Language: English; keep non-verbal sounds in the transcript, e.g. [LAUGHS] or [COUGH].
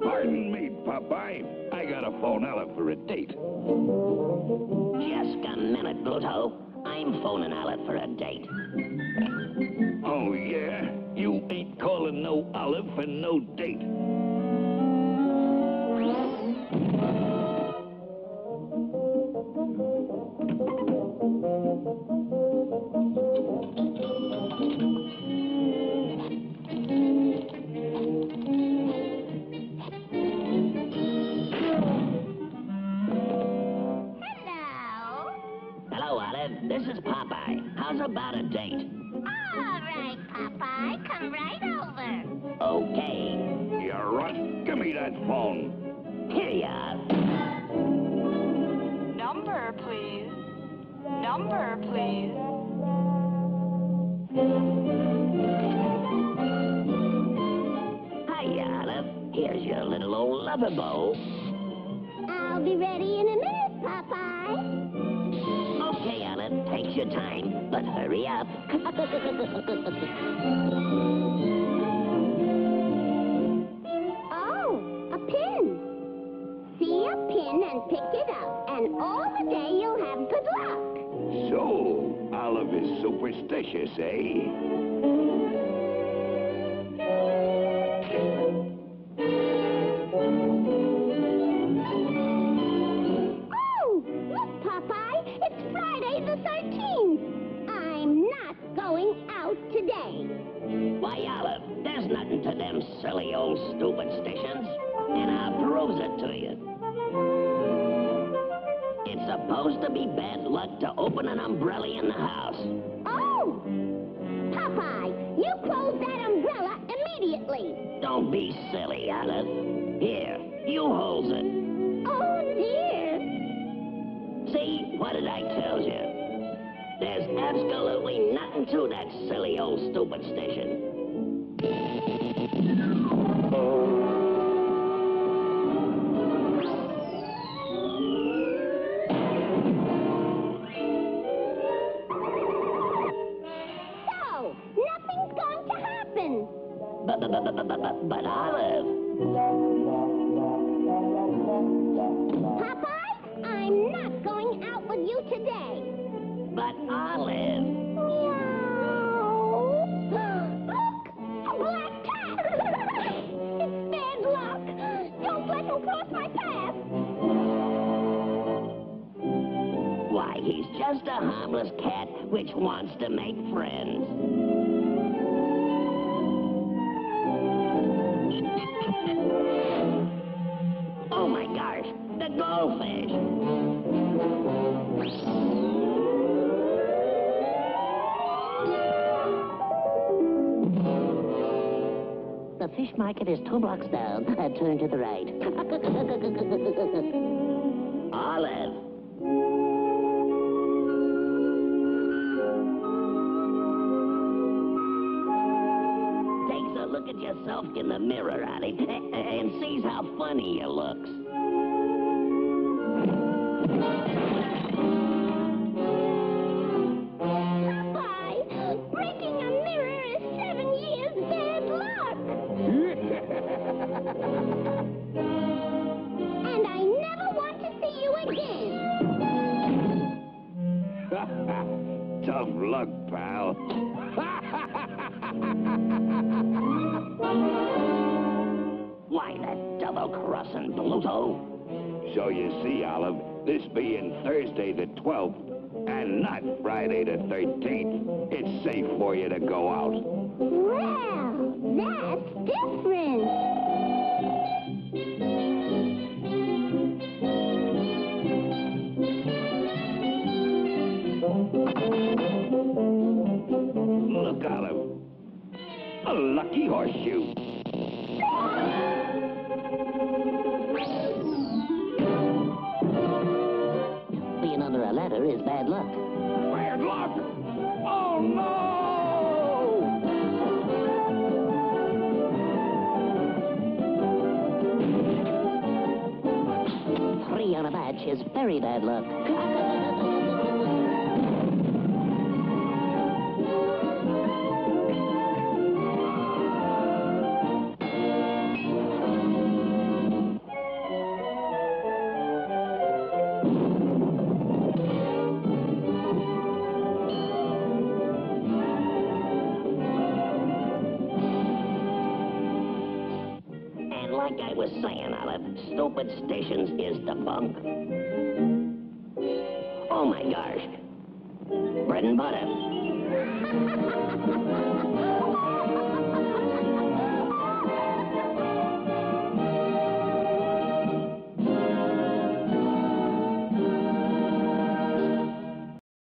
Pardon me, Popeye. I gotta phone Olive for a date. Just a minute, Bluto. I'm phoning Olive for a date. Oh, yeah? You ain't calling no Olive for no date. This is Popeye. How's about a date? All right, Popeye. Come right over. Okay. You runt. Give me that phone. Here you are. Number, please. Number, please. Hiya, Olive. Here's your little old lover bow. I'll be ready in a minute, Popeye. Okay, Olive. Takes your time, but hurry up. [LAUGHS] Oh, a pin. See a pin and pick it up, and all the day you'll have good luck. So, Olive is superstitious, eh? Why, Olive, there's nothing to them silly old stupid stations. And I'll prove it to you. It's supposed to be bad luck to open an umbrella in the house. Oh! Popeye, you close that umbrella immediately. Don't be silly, Olive. Here, you hold it. Oh, dear. See, what did I tell you? There's absolutely nothing to that silly old stupid station. But, Olive, Popeye, I'm not going out with you today. but Olive. Just a harmless cat which wants to make friends. Oh my gosh, the goldfish! The fish market is two blocks down. Uh, [LAUGHS] turn to the right. [LAUGHS] Olive. At yourself in the mirror, Ollie, [LAUGHS] and sees how funny you looks. Popeye, breaking a mirror is seven years bad luck. [LAUGHS] And I never want to see you again. [LAUGHS] Tough luck, pal. [LAUGHS] Why, that double-crossing Bluto. so you see, Olive, this being Thursday the 12th and not Friday the 13th, it's safe for you to go out. Well, that's different. A lucky horseshoe. Being under a ladder is bad luck. Bad luck? Oh, no! Three on a batch is very bad luck. [LAUGHS] like I was saying, Olive, stupid stations is the bunk. Oh my gosh. Bread and butter. [LAUGHS]